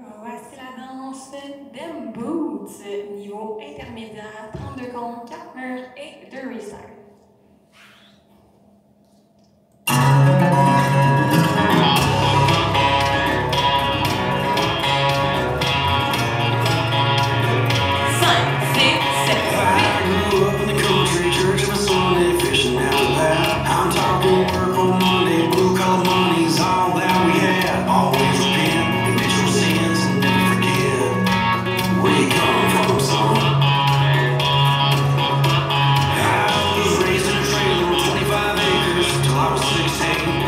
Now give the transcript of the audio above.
Voici la danse Them Boots, niveau intermédiaire, 32 comptes, 4 murs et 2 restarts. Six, eight,